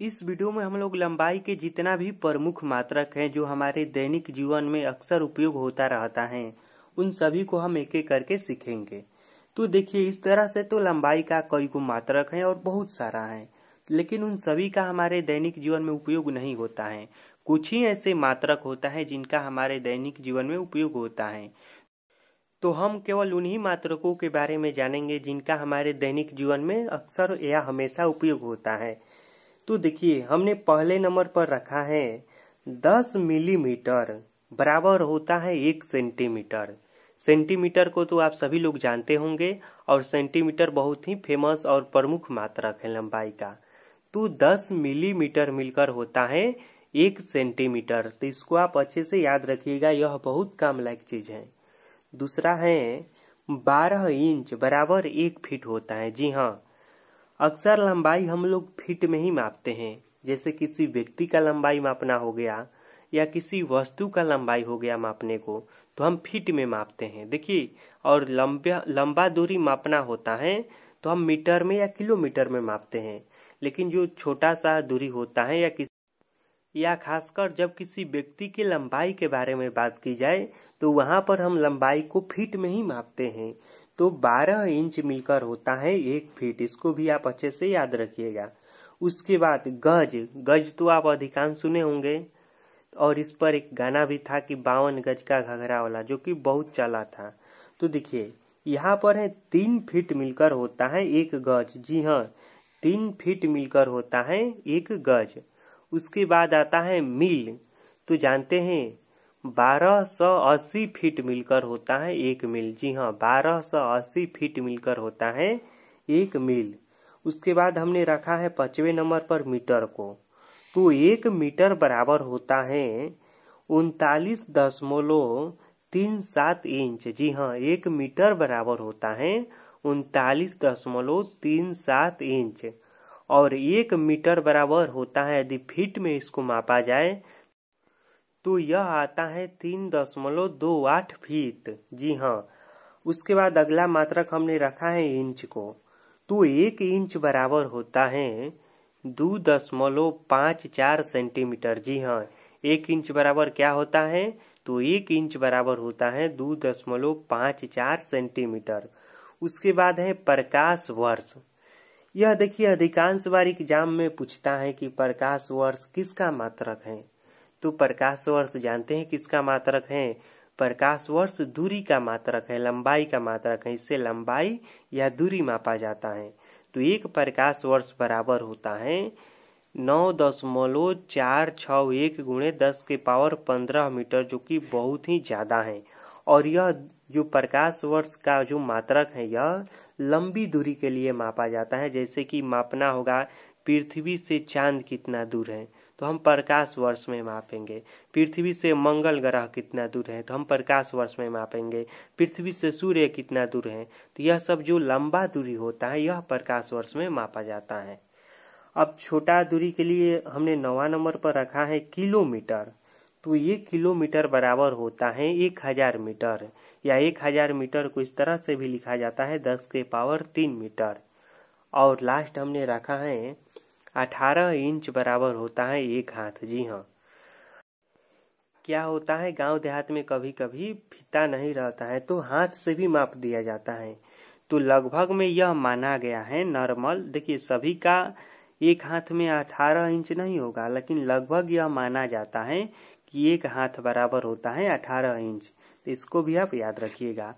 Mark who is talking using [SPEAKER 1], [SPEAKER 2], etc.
[SPEAKER 1] इस वीडियो में हम लोग लंबाई के जितना भी प्रमुख मात्रक हैं जो हमारे दैनिक जीवन में अक्सर उपयोग होता रहता है, उन सभी को हम एक एक करके सीखेंगे। तो देखिए, इस तरह से तो लंबाई का कई को मात्रक है और बहुत सारा है, लेकिन उन सभी का हमारे दैनिक जीवन में उपयोग नहीं होता है। कुछ ही ऐसे मात्रक होता है जिनका हमारे दैनिक जीवन में उपयोग होता है। तो हम केवल उन्हीं मात्रकों के बारे में जानेंगे जिनका हमारे दैनिक जीवन में अक्सर या हमेशा उपयोग होता है। तो देखिए, हमने पहले नंबर पर रखा है दस मिलीमीटर, बराबर होता है एक सेंटीमीटर। सेंटीमीटर को तो आप सभी लोग जानते होंगे, और सेंटीमीटर बहुत ही फ़ेमस और प्रमुख मात्रक है लंबाई का। तो 10 मिलीमीटर मिलकर होता है एक सेंटीमीटर। तो इसको आप अच्छे से याद रखिएगा, यह बहुत काम लायक चीज़ है। दूसरा है 12 इंच बराबर एक फीट होता है। जी हाँ अक्सर लंबाई हम लोग फीट में ही मापते हैं। जैसे किसी व्यक्ति का लंबाई मापना हो गया या किसी वस्तु का लंबाई हो गया मापने को तो हम फीट में मापते हैं। देखिए, और लंबा लंबा दूरी मापना होता है तो हम मीटर में या किलोमीटर में मापते हैं। लेकिन जो छोटा सा दूरी होता है या किसी, या खासकर जब किसी व्यक्ति की लंबाई के बारे में बात की जाए तो वहाँ पर हम लंबाई को फीट में ही मापते हैं। तो 12 इंच मिलकर होता है एक फीट। इसको भी आप अच्छे से याद रखिएगा। उसके बाद गज। गज तो आप अधिकांश सुने होंगे। और इस पर एक गाना भी था कि बावन गज का घघरा वाला, जो कि बहुत चला था। तो देखिए, यहाँ पर है तीन फीट मिलकर होता है एक गज। जी हाँ तीन फीट मिलकर होता है एक गज। उसके बाद आता है मील। तो जानते हैं बारह सौ अस्सी फीट मिलकर होता है एक मील। जी हाँ बारह सौ अस्सी फीट मिलकर होता है एक मील। उसके बाद हमने रखा है पाँचवें नंबर पर मीटर को। तो एक मीटर बराबर होता है उनतालीस दशमलव तीन सात इंच। जी हाँ एक मीटर बराबर होता है उनतालीस दशमलव तीन सात इंच। और एक मीटर बराबर होता है यदि फीट में इसको मापा जाए तो यह आता है तीन दशमलव दो आठ फीट। जी हाँ। उसके बाद अगला मात्रक हमने रखा है इंच को। तो एक इंच बराबर होता है दो दशमलव पाँच चार सेंटीमीटर। जी हाँ एक इंच बराबर क्या होता है? तो एक इंच बराबर होता है दो दशमलव पाँच चार सेंटीमीटर। उसके बाद है प्रकाश वर्ष। यह देखिए, अधिकांश बार एग्ज़ाम में पूछता है कि प्रकाश वर्ष किसका मात्रक है? तो प्रकाश वर्ष जानते हैं किसका मात्रक है? प्रकाश वर्ष दूरी का मात्रक है, लंबाई का मात्रक है। इससे लंबाई या दूरी मापा जाता है। तो एक प्रकाश वर्ष बराबर होता है नौ दशमलव चार छ एक गुणे दस के पावर पंद्रह मीटर, जो कि बहुत ही ज़्यादा है। और यह जो प्रकाश वर्ष का जो मात्रक है, यह लंबी दूरी के लिए मापा जाता है। जैसे कि मापना होगा, पृथ्वी से चाँद कितना दूर है। तो हम प्रकाश वर्ष में मापेंगे। पृथ्वी से मंगल ग्रह कितना दूर है तो हम प्रकाश वर्ष में मापेंगे। पृथ्वी से सूर्य कितना दूर है तो यह सब जो लंबा दूरी होता है, यह प्रकाश वर्ष में मापा जाता है। अब छोटा दूरी के लिए हमने नवा नंबर पर रखा है किलोमीटर। तो ये किलोमीटर बराबर होता है एक हज़ार मीटर। या एक हज़ार मीटर को इस तरह से भी लिखा जाता है, दस के पावर तीन मीटर। और लास्ट हमने रखा है अठारह इंच बराबर होता है एक हाथ। जी हाँ। क्या होता है, गाँव देहात में कभी कभी फीता नहीं रहता है तो हाथ से भी माप दिया जाता है। तो लगभग में यह माना गया है, नॉर्मल। देखिए, सभी का एक हाथ में अठारह इंच नहीं होगा, लेकिन लगभग यह माना जाता है कि एक हाथ बराबर होता है अठारह इंच। तो इसको भी आप याद रखिएगा।